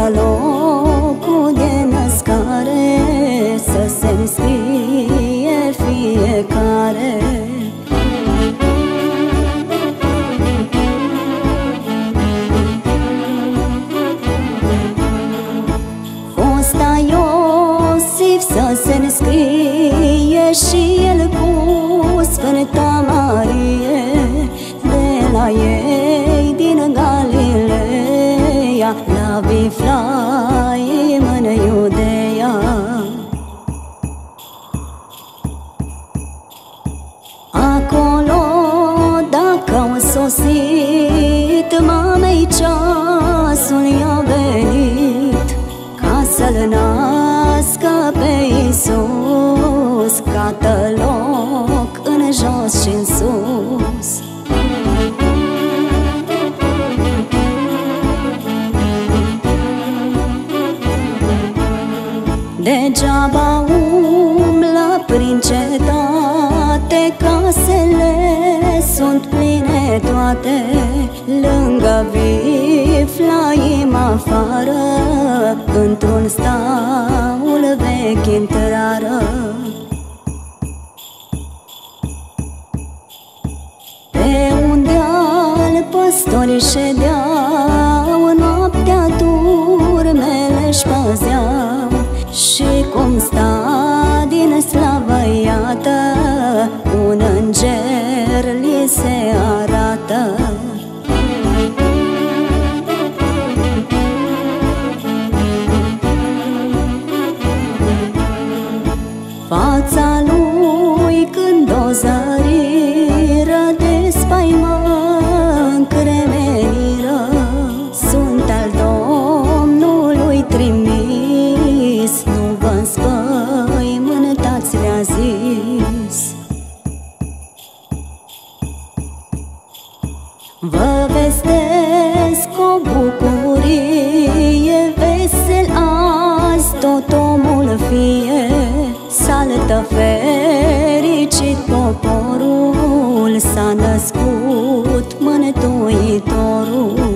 la locul de născare Să se înscrie fiecare. Fosta Iosif să se înscrie și La Biflaim în Iudeea Acolo dacă au sosit Mamei ceasul i-a venit Ca să-l nască pe Iisus Cată loc în jos și în sus Degeaba umblă prin cetate Casele sunt pline toate Lângă Viflaim afară Într-un staul vechi intrară Pe unde al păstorii ședeau Fața lui când o zăriră de spaimă încremeniră Sunt al Domnului trimis Nu vă înspăimântați le-a zis. Vă vestesc o bucurie vesel azi tot omul fie Saltă fericit poporul S-a născut mântuitorul